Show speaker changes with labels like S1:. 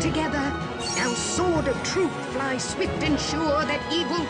S1: together. Now, sword of truth, fly swift and sure that evil